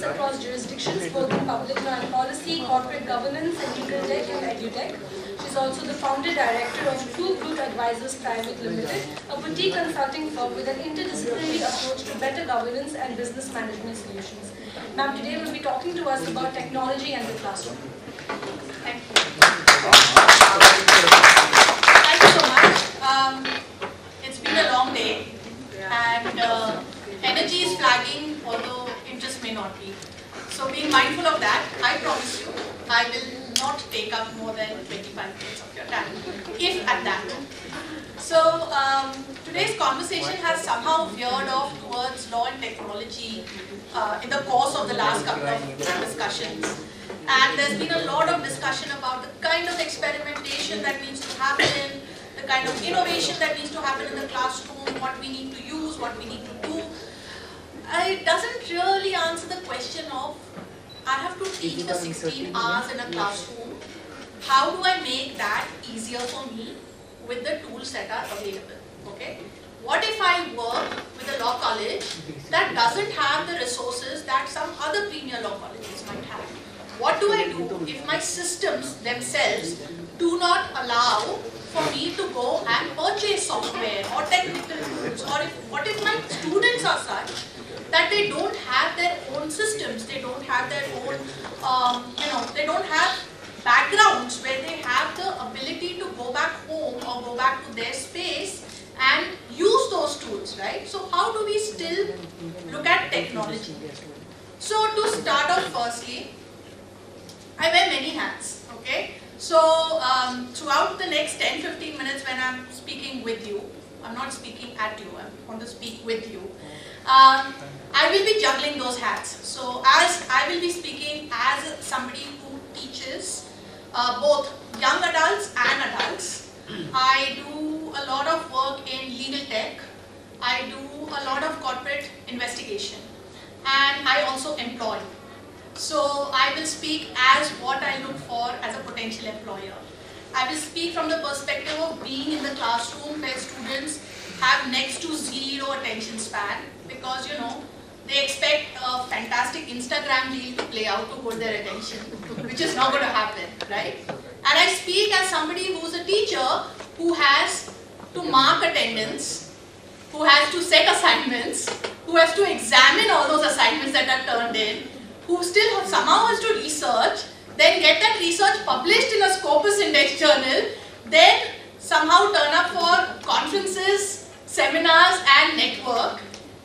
experience across jurisdictions, both in public law and policy, corporate governance, and legal tech and edutech. She's also the founder director of CubeRoute Advisors Private Limited, a boutique consulting firm with an interdisciplinary approach to better governance and business management solutions. Ma'am, today we'll be talking to us about technology and the classroom. Thank you. Thank you so much. Um, it's been a long day and uh, energy is flagging although interest may not be. So being mindful of that, I promise you I will not take up more than 25 minutes of your time, if at that. So um, today's conversation has somehow veered off towards law and technology uh, in the course of the last couple of discussions. And there's been a lot of discussion about the kind of experimentation that needs to happen, the kind of innovation that needs to happen in the classroom, what we need to use, what we need to do. Uh, it doesn't really answer the question of I have to teach for 16 hours in a classroom. How do I make that easier for me with the tools that are available? Okay. What if I work with a law college that doesn't have the resources that some other premier law colleges might have? What do I do if my systems themselves do not allow for me to go and purchase software or technical tools or if, what if my students are such that they don't have their own systems, they don't have their own, um, you know, they don't have backgrounds where they have the ability to go back home or go back to their space and use those tools, right? So how do we still look at technology? So to start off firstly, I wear many hats, okay? So um, throughout the next 10-15 minutes when I'm speaking with you, I'm not speaking at you, I want to speak with you. Um, I will be juggling those hats. So as I will be speaking as somebody who teaches uh, both young adults and adults, I do a lot of work in legal tech, I do a lot of corporate investigation, and I also employ. So I will speak as what I look for as a potential employer. I will speak from the perspective of being in the classroom where students have next to zero attention span because you know they expect a fantastic Instagram reel to play out to hold their attention, which is not going to happen, right? And I speak as somebody who's a teacher who has to mark attendance, who has to set assignments, who has to examine all those assignments that are turned in, who still somehow has to research, then get that research published in a Scopus Index journal, then somehow turn up for conferences, seminars and network,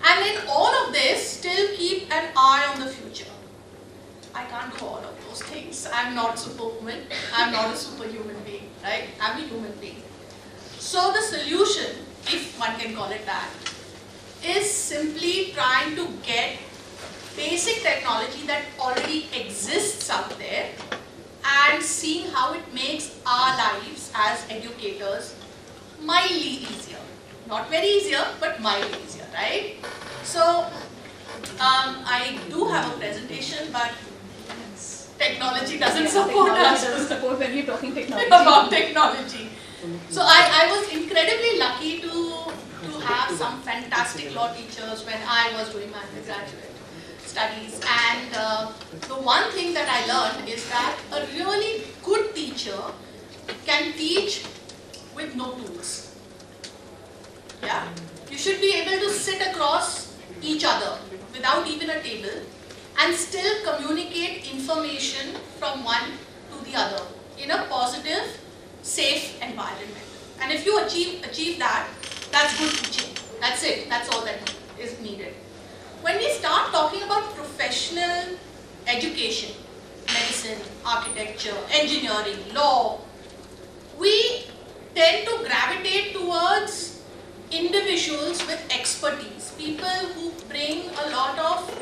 and in all of this, still keep an eye on the future. I can't do all of those things. I'm not superwoman. I'm not a superhuman being, right? I'm a human being. So the solution, if one can call it that, is simply trying to get basic technology that already exists out there and seeing how it makes our lives as educators mildly easier. Not very easier, but mildly easier, right? So, um, I do have a presentation, but technology doesn't yeah, support technology us. doesn't support when you're talking technology. about technology. So I, I was incredibly lucky to, to have some fantastic law teachers when I was doing my undergraduate studies. And uh, the one thing that I learned is that a really good teacher can teach with no tools. Yeah? You should be able to sit across each other without even a table and still communicate information from one to the other in a positive, safe environment. And if you achieve, achieve that, that's good teaching. That's it. That's all that is needed. When we start talking about professional education, medicine, architecture, engineering, law, we tend to gravitate towards individuals with expertise, people who bring a lot of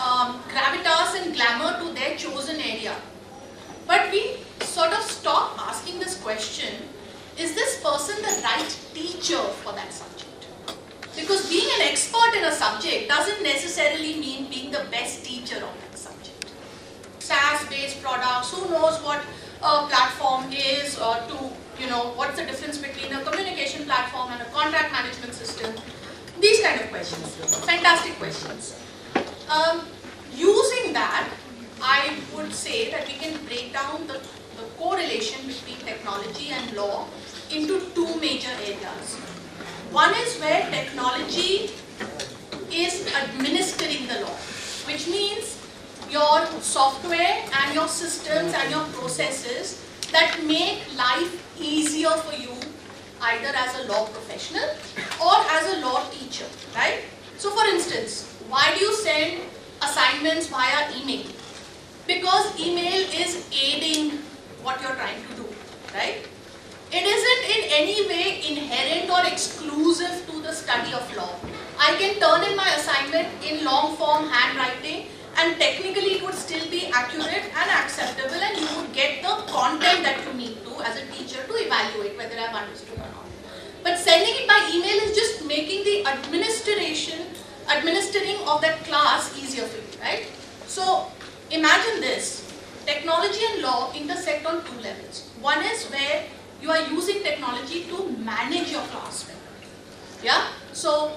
um, gravitas and glamour to their chosen area. But we sort of stop asking this question, is this person the right teacher for that subject? Because being an expert in a subject doesn't necessarily mean being the best teacher of that subject. SaaS-based products, who knows what a platform is or to you know, what's the difference between a communication platform and a contract management system? These kind of questions. Fantastic questions. Um, using that, I would say that we can break down the, the correlation between technology and law into two major areas. One is where technology is administering the law, which means your software and your systems and your processes that make life easier for you either as a law professional or as a law teacher, right? So for instance, why do you send assignments via email? Because email is aiding what you're trying to do, right? It isn't in any way inherent or exclusive to the study of law. I can turn in my assignment in long form handwriting and technically it would still be accurate and acceptable and you would get the content that you need to as a teacher to evaluate whether I've understood or not. But sending it by email is just making the administration, administering of that class easier for you, right? So imagine this, technology and law intersect on two levels. One is where you are using technology to manage your class better. Yeah? So,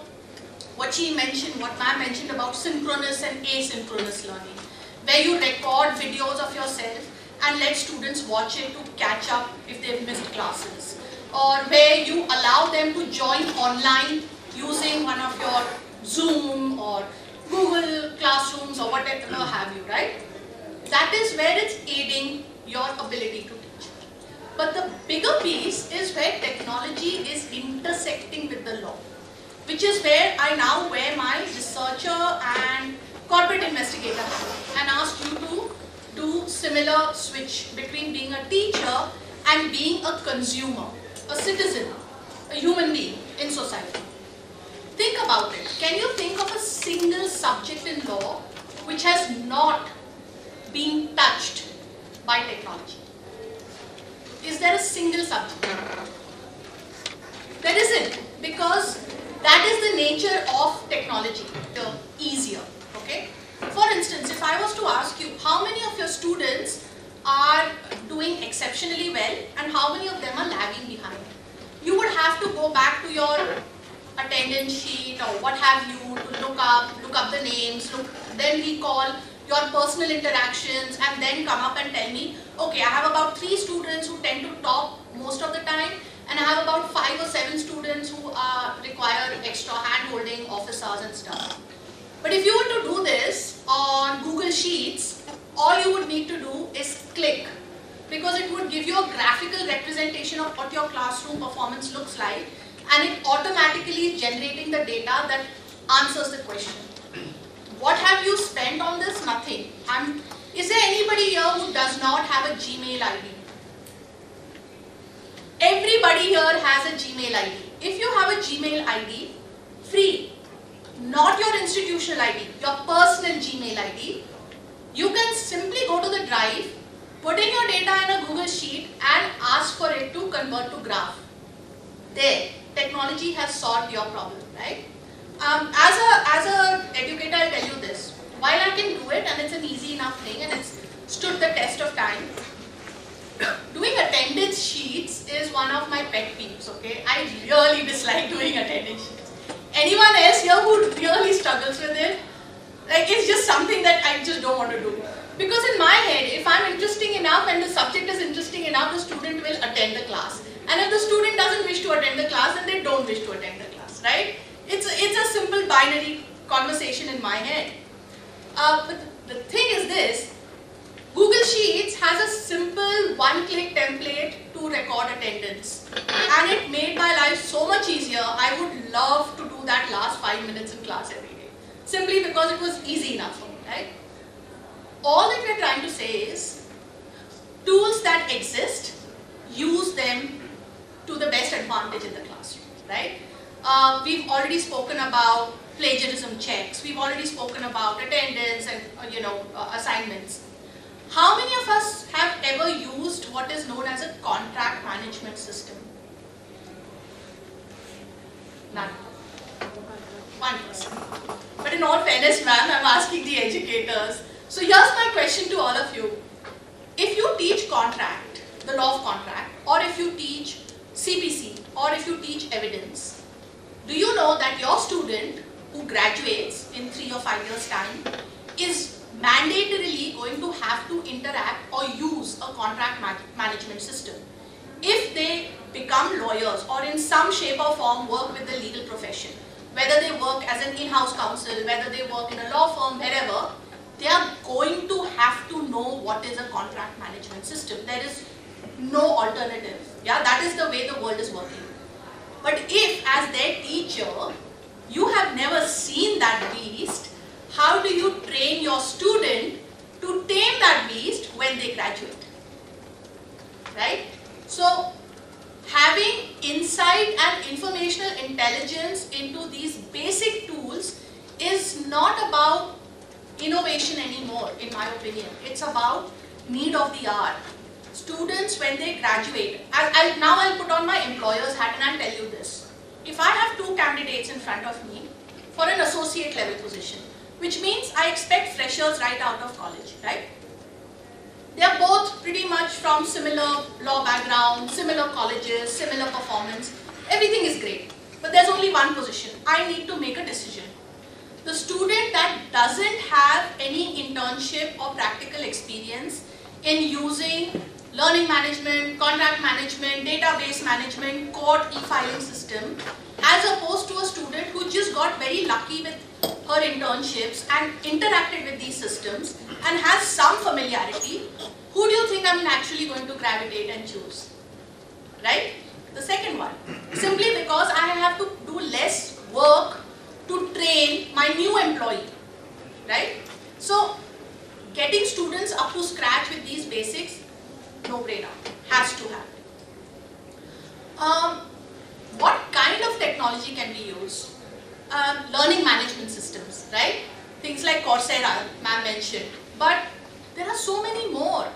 what she mentioned, what ma'am mentioned about synchronous and asynchronous learning, where you record videos of yourself and let students watch it to catch up if they've missed classes. Or where you allow them to join online using one of your Zoom or Google Classrooms or whatever have you, right? That is where it's aiding your ability to but the bigger piece is where technology is intersecting with the law, which is where I now wear my researcher and corporate investigator hat and ask you to do similar switch between being a teacher and being a consumer, a citizen, a human being in society. Think about it. Can you think of a single subject in law which has not been touched by technology? Single subject? There isn't because that is the nature of technology, the easier, okay? For instance, if I was to ask you how many of your students are doing exceptionally well and how many of them are lagging behind, you would have to go back to your attendance sheet or what have you to look up, look up the names, look, then recall your personal interactions and then come up and tell me, okay, I have about three students who tend to top most of the time and I have about five or seven students who uh, require extra hand-holding officers and stuff. But if you were to do this on Google Sheets, all you would need to do is click because it would give you a graphical representation of what your classroom performance looks like and it automatically is generating the data that answers the question. What have you spent on this? Nothing. I'm, is there anybody here who does not have a Gmail ID? Everybody here has a Gmail ID. If you have a Gmail ID, free, not your institutional ID, your personal Gmail ID, you can simply go to the drive, put in your data in a Google Sheet and ask for it to convert to graph. There, technology has solved your problem, right? Um, as a as a educator, I'll tell you this. While I can do it and it's an easy enough thing and it's stood the test of time, doing attendance sheets is one of my pet peeves, okay? I really dislike doing attendance sheets. Anyone else here who really struggles with it? Like it's just something that I just don't want to do. Because in my head, if I'm interesting enough and the subject is interesting enough, the student will attend the class. And if the student doesn't wish to attend the class, then they don't wish to attend the class, right? It's it's a simple binary conversation in my head. Uh, but the thing is this, Google Sheets has a simple one-click template to record attendance. And it made my life so much easier. I would love to do that last five minutes in class every day. Simply because it was easy enough for me, right? All that we're trying to say is, tools that exist, use them to the best advantage in the classroom, right? Uh, we've already spoken about plagiarism checks. We've already spoken about attendance and uh, you know uh, assignments. How many of us have ever used what is known as a contract management system? None. One person. But in all fairness, ma'am, I'm asking the educators. So here's my question to all of you. If you teach contract, the law of contract, or if you teach CPC, or if you teach evidence, do you know that your student who graduates in three or five years time is mandatorily going to have to interact or use a contract ma management system. If they become lawyers or in some shape or form work with the legal profession, whether they work as an in-house counsel, whether they work in a law firm, wherever, they are going to have to know what is a contract management system. There is no alternative. Yeah, that is the way the world is working. But if as their teacher, you have never seen that beast, how do you train your student to tame that beast when they graduate? Right? So, having insight and informational intelligence into these basic tools is not about innovation anymore, in my opinion. It's about need of the hour. Students, when they graduate, I, I, now I'll put on my employer's hat and I'll tell you this. If I have two candidates in front of me for an associate level position, which means I expect freshers right out of college, right? They are both pretty much from similar law background, similar colleges, similar performance. Everything is great. But there's only one position. I need to make a decision. The student that doesn't have any internship or practical experience in using learning management, contract management, database management, court e-filing system, as opposed to a student who just got very lucky with her internships and interacted with these systems and has some familiarity, who do you think I'm actually going to gravitate and choose? Right? The second one. Simply because I have to do less work to train my new employee. Right? So, getting students up to scratch with these basics, no brainer, has to happen. Um, what kind of technology can we use? Um, learning management systems, right? Things like Coursera, ma'am mentioned. But there are so many more.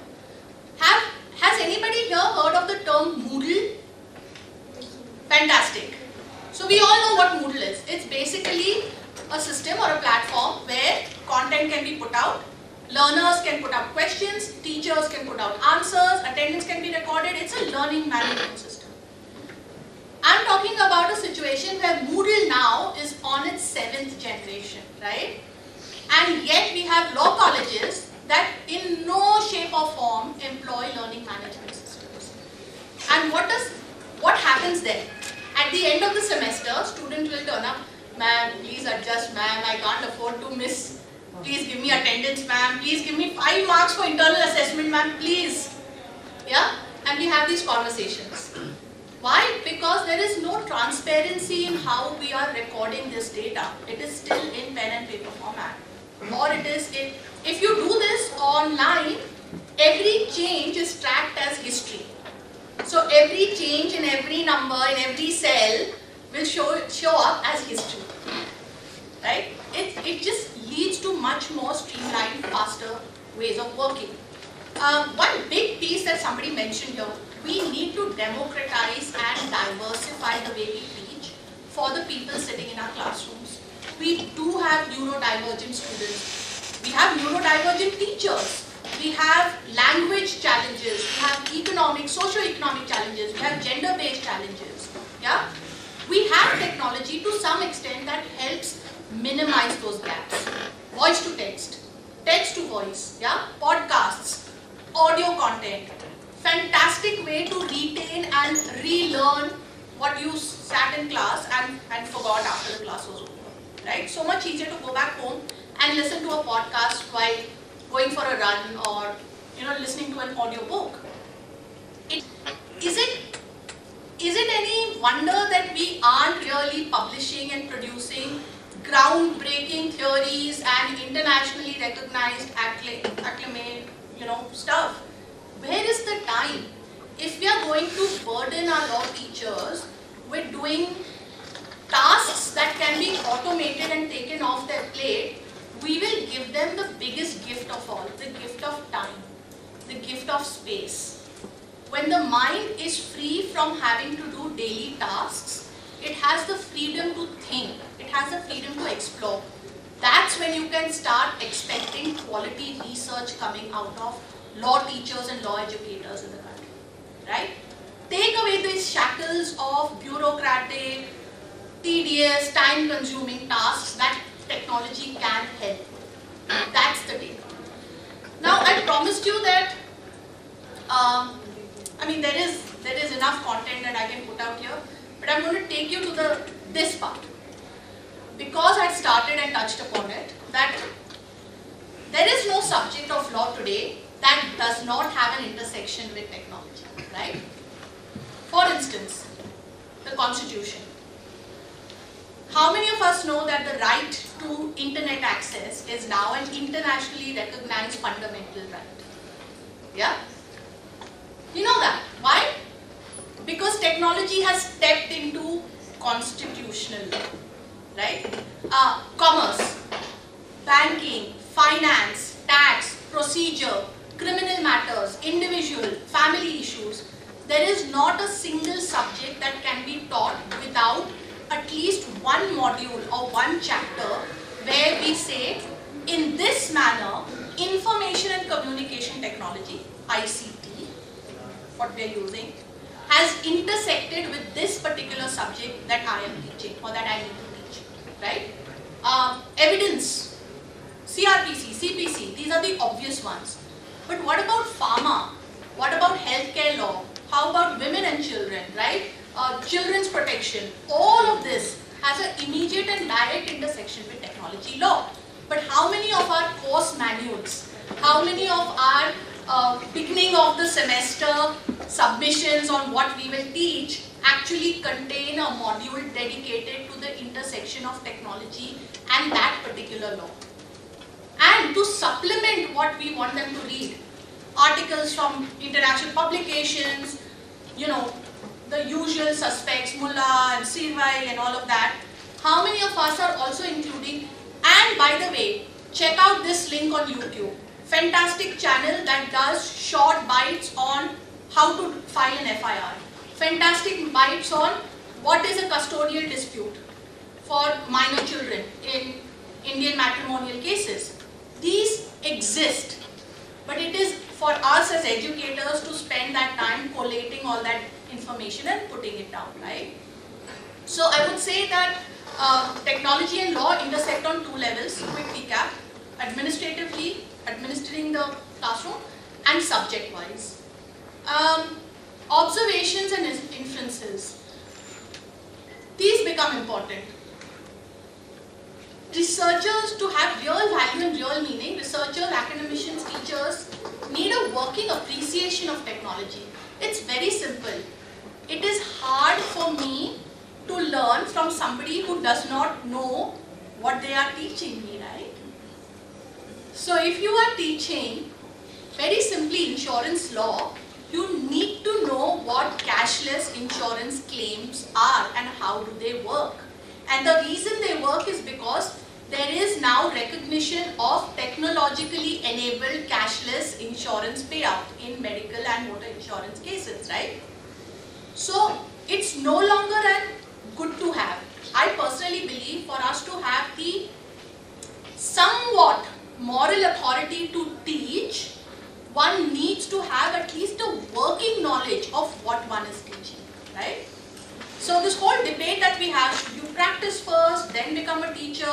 Have Has anybody here heard of the term Moodle? Fantastic. So we all know what Moodle is. It's basically a system or a platform where content can be put out, learners can put up questions, teachers can put out answers, attendance can be recorded. It's a learning management system. I'm talking about a situation where Moodle now is on its seventh generation, right? And yet we have law colleges that in no shape or form employ learning management systems. And what does what happens then? At the end of the semester, student will turn up, ma'am, please adjust, ma'am, I can't afford to miss. Please give me attendance, ma'am. Please give me five marks for internal assessment, ma'am, please. Yeah? And we have these conversations. Why? Because there is no transparency in how we are recording this data. It is still in pen and paper format. Or it is in, if you do this online, every change is tracked as history. So every change in every number, in every cell will show, show up as history. Right? It, it just leads to much more streamlined, faster ways of working. Um, one big piece that somebody mentioned here, we need to democratize and diversify the way we teach for the people sitting in our classrooms. We do have neurodivergent students. We have neurodivergent teachers. We have language challenges. We have economic, socio-economic challenges. We have gender-based challenges. Yeah? We have technology to some extent that helps minimize those gaps. Voice to text, text to voice, yeah? Podcasts, audio content. Fantastic way to retain and relearn what you sat in class and, and forgot after the class was over. Right? So much easier to go back home and listen to a podcast while going for a run or you know listening to an audio book. It, is it is it any wonder that we aren't really publishing and producing groundbreaking theories and internationally recognized acclaimed, you know, stuff? Where is the time? If we are going to burden our law teachers with doing tasks that can be automated and taken off their plate, we will give them the biggest gift of all, the gift of time, the gift of space. When the mind is free from having to do daily tasks, it has the freedom to think, it has the freedom to explore. That's when you can start expecting quality research coming out of law teachers and law educators in the country, right? Take away these shackles of bureaucratic, tedious, time-consuming tasks that technology can help. That's the takeaway. Now I promised you that, um, I mean there is there is enough content that I can put out here, but I'm going to take you to the this part because I started and touched upon it that there is no subject of law today that does not have an intersection with technology, right? For instance, the constitution. How many of us know that the right to internet access is now an internationally recognized fundamental right? Yeah? You know that. Why? Because technology has stepped into constitutional law, right? Uh, commerce, banking, finance, tax, procedure, criminal matters, individual, family issues. There is not a single subject that can be taught without at least one module or one chapter where we say in this manner information and communication technology ICT what we are using has intersected with this particular subject that I am teaching or that I need to teach right? Um, evidence CRPC CPC these are the obvious ones. But what about pharma? What about healthcare law? How about women and children right? Uh, children's protection, all of this has an immediate and direct intersection with technology law. But how many of our course manuals, how many of our uh, beginning of the semester submissions on what we will teach actually contain a module dedicated to the intersection of technology and that particular law. And to supplement what we want them to read, articles from international publications, you know, the usual suspects, Mulla and Seervai and all of that. How many of us are also including, and by the way, check out this link on YouTube. Fantastic channel that does short bites on how to file an FIR. Fantastic bites on what is a custodial dispute for minor children in Indian matrimonial cases. These exist, but it is for us as educators to spend that time collating all that information and putting it down, right? So I would say that uh, technology and law intersect on two levels, quick recap, administratively, administering the classroom, and subject-wise. Um, observations and inferences, these become important. Researchers, to have real value and real meaning, researchers, academicians, teachers need a working appreciation of technology. It's very simple it is hard for me to learn from somebody who does not know what they are teaching me? So if you are teaching very simply insurance law, you need to know what cashless insurance claims are and how do they work. And the reason they work is because there is now recognition of technologically enabled cashless insurance payout in medical and motor insurance cases, right? So it's no longer a good to have. I personally believe for us to have the somewhat moral authority to teach, one needs to have at least a working knowledge of what one is teaching, right? So this whole debate that we have, should you practice first, then become a teacher?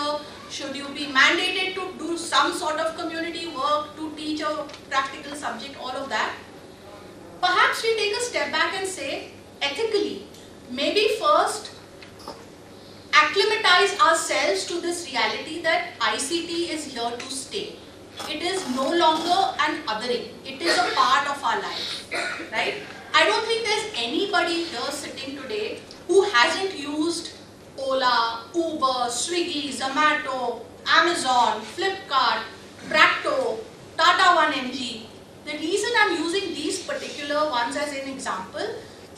Should you be mandated to do some sort of community work to teach a practical subject, all of that? Perhaps we take a step back and say, ethically, maybe first acclimatize ourselves to this reality that ICT is here to stay. It is no longer an othering. It is a part of our life, right? I don't think there's anybody here sitting today who hasn't used Ola, Uber, Swiggy, Zomato, Amazon, Flipkart, Practo, Tata 1mg. The reason I'm using these particular ones as an example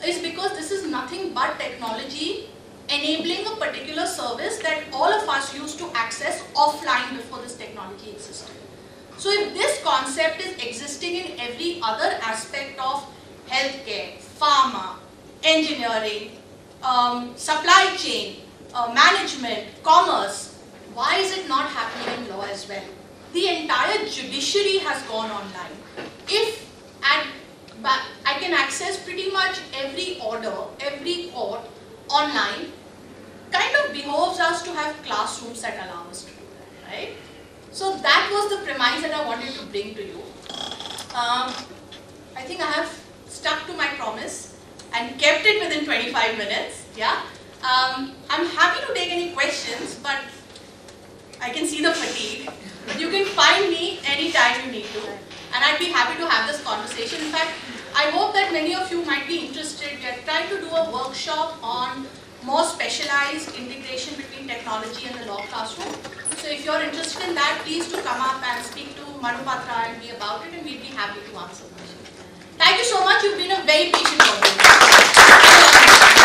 is because this is nothing but technology enabling a particular service that all of us used to access offline before this technology existed. So if this concept is existing in every other aspect of healthcare, pharma, engineering, um, supply chain, uh, management, commerce, why is it not happening in law as well? The entire judiciary has gone online. If at I can access pretty much every order, every court online. Kind of behoves us to have classrooms that allow us to do that, right? So that was the premise that I wanted to bring to you. Um, I think I have stuck to my promise and kept it within 25 minutes. Yeah. Um, I'm happy to take any questions, but I can see the fatigue. You can find me anytime you need to, and I'd be happy to have this conversation. In fact, I hope that many of you might be interested. We are trying to do a workshop on more specialized integration between technology and the law classroom. So if you're interested in that, please do come up and speak to Manupatra and me about it, and we'd be happy to answer questions. Thank you so much. You've been a very patient audience.